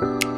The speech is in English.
you